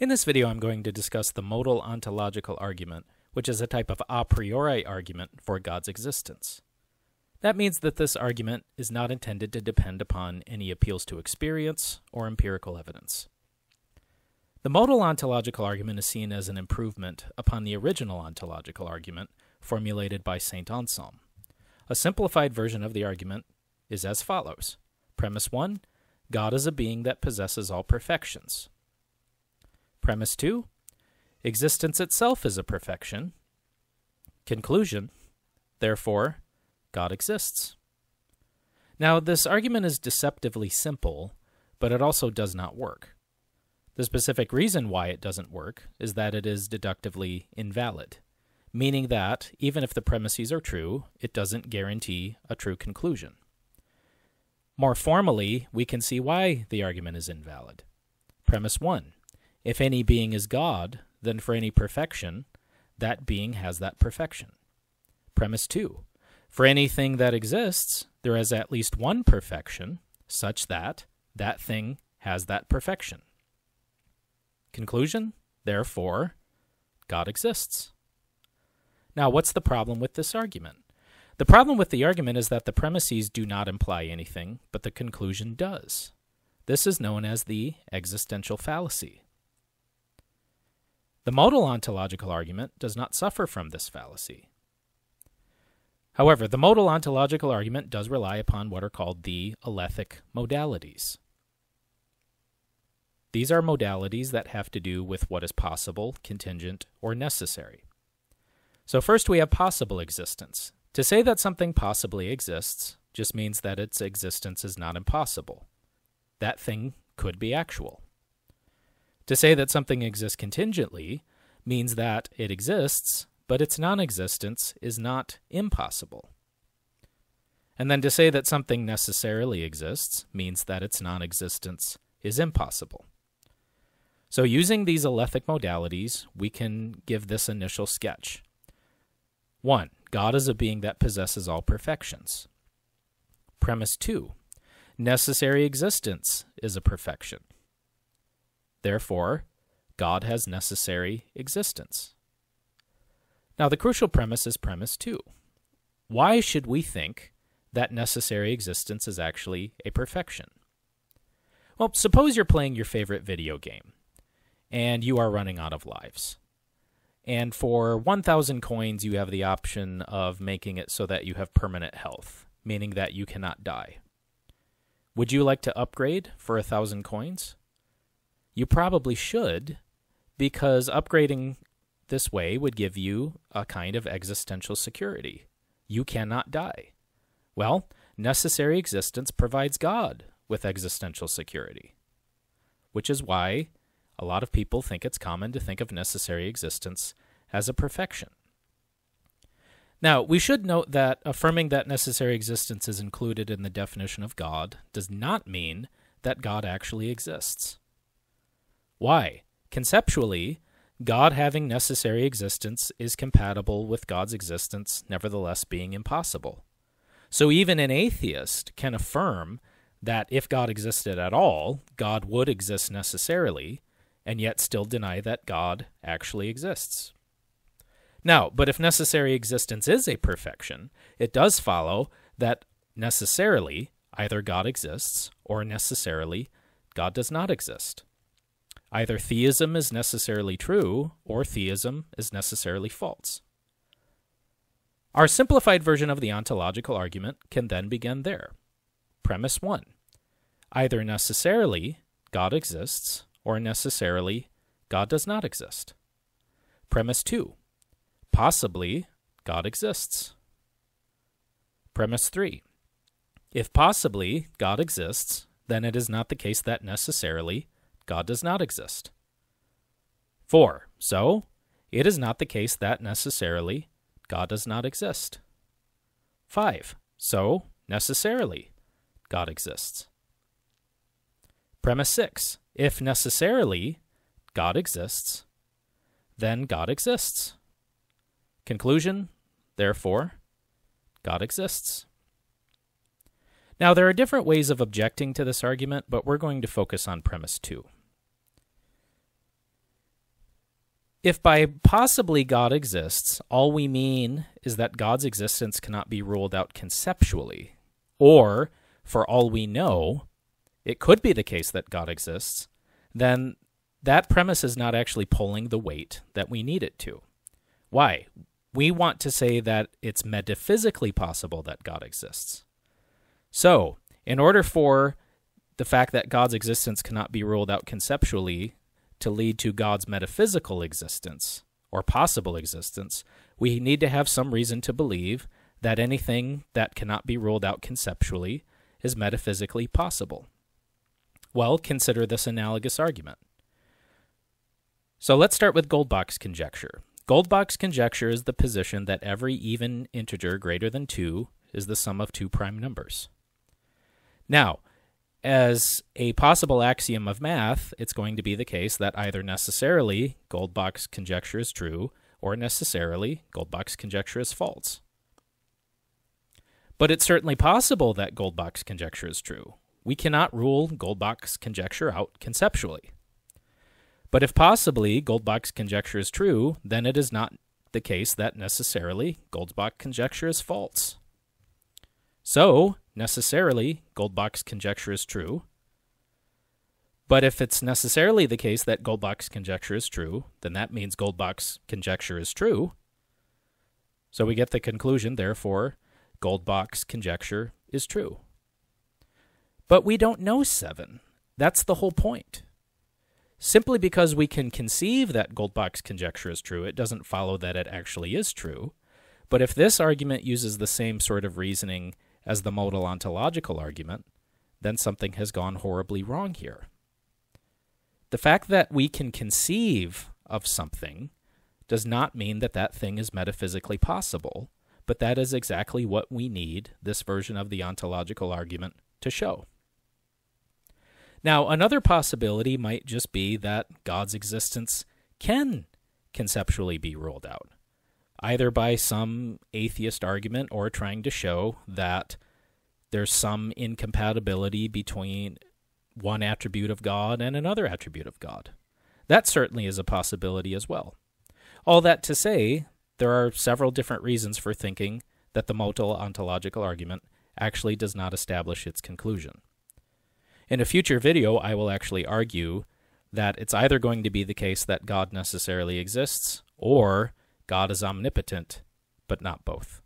In this video, I'm going to discuss the modal ontological argument, which is a type of a priori argument for God's existence. That means that this argument is not intended to depend upon any appeals to experience or empirical evidence. The modal ontological argument is seen as an improvement upon the original ontological argument formulated by St. Anselm. A simplified version of the argument is as follows Premise 1 God is a being that possesses all perfections. Premise 2 Existence itself is a perfection. Conclusion Therefore, God exists. Now, this argument is deceptively simple, but it also does not work. The specific reason why it doesn't work is that it is deductively invalid, meaning that, even if the premises are true, it doesn't guarantee a true conclusion. More formally, we can see why the argument is invalid. Premise 1 If any being is God, then for any perfection, that being has that perfection. Premise 2 For anything that exists, there is at least one perfection, such that that thing has that perfection. Conclusion Therefore, God exists. Now, what's the problem with this argument? The problem with the argument is that the premises do not imply anything, but the conclusion does. This is known as the existential fallacy. The modal ontological argument does not suffer from this fallacy. However, the modal ontological argument does rely upon what are called the alethic modalities. These are modalities that have to do with what is possible, contingent, or necessary. So, first we have possible existence. To say that something possibly exists just means that its existence is not impossible. That thing could be actual. To say that something exists contingently means that it exists, but its non existence is not impossible. And then to say that something necessarily exists means that its non existence is impossible. So, using these alethic modalities, we can give this initial sketch. 1. God is a being that possesses all perfections. Premise 2. Necessary existence is a perfection. Therefore, God has necessary existence. Now, the crucial premise is premise 2. Why should we think that necessary existence is actually a perfection? Well, suppose you're playing your favorite video game and you are running out of lives. And for 1,000 coins, you have the option of making it so that you have permanent health, meaning that you cannot die. Would you like to upgrade for 1,000 coins? You probably should, because upgrading this way would give you a kind of existential security. You cannot die. Well, necessary existence provides God with existential security, which is why a lot of people think it's common to think of necessary existence as a perfection. Now, we should note that affirming that necessary existence is included in the definition of God does not mean that God actually exists. Why? Conceptually, God having necessary existence is compatible with God's existence, nevertheless being impossible. So even an atheist can affirm that if God existed at all, God would exist necessarily, and yet still deny that God actually exists. Now, but if necessary existence is a perfection, it does follow that necessarily either God exists or necessarily God does not exist. Either theism is necessarily true or theism is necessarily false. Our simplified version of the ontological argument can then begin there. Premise 1 Either necessarily God exists or necessarily God does not exist. Premise 2. Possibly God exists. Premise 3. If possibly God exists, then it is not the case that necessarily God does not exist. 4. So, it is not the case that necessarily God does not exist. 5. So, necessarily, God exists. Premise 6. If necessarily God exists, then God exists. Conclusion Therefore, God exists. Now, there are different ways of objecting to this argument, but we're going to focus on premise 2. If by possibly God exists, all we mean is that God's existence cannot be ruled out conceptually, or, for all we know, it could be the case that God exists, then that premise is not actually pulling the weight that we need it to. Why? We want to say that it's metaphysically possible that God exists. So, in order for the fact that God's existence cannot be ruled out conceptually to lead to God's metaphysical existence or possible existence, we need to have some reason to believe that anything that cannot be ruled out conceptually is metaphysically possible. Well, consider this analogous argument. So let's start with Goldbach's conjecture. Goldbach's conjecture is the position that every even integer greater than 2 is the sum of two prime numbers. Now, as a possible axiom of math, it's going to be the case that either necessarily Goldbach's conjecture is true or necessarily Goldbach's conjecture is false. But it's certainly possible that Goldbach's conjecture is true. We cannot rule Goldbach's conjecture out conceptually. But if possibly Goldbach's conjecture is true, then it is not the case that necessarily Goldbach's conjecture is false. So, necessarily, Goldbach's conjecture is true. But if it's necessarily the case that Goldbach's conjecture is true, then that means Goldbach's conjecture is true. So we get the conclusion, therefore, Goldbach's conjecture is true. But we don't know 7. That's the whole point. Simply because we can conceive that Goldbach's conjecture is true, it doesn't follow that it actually is true. But if this argument uses the same sort of reasoning as the modal ontological argument, then something has gone horribly wrong here. The fact that we can conceive of something does not mean that that thing is metaphysically possible, but that is exactly what we need this version of the ontological argument to show. Now, another possibility might just be that God's existence can conceptually be ruled out either by some atheist argument or trying to show that there's some incompatibility between one attribute of God and another attribute of God. That certainly is a possibility as well. All that to say, there are several different reasons for thinking that the modal ontological argument actually does not establish its conclusion. In a future video, I will actually argue that it's either going to be the case that God necessarily exists, or God is omnipotent, but not both.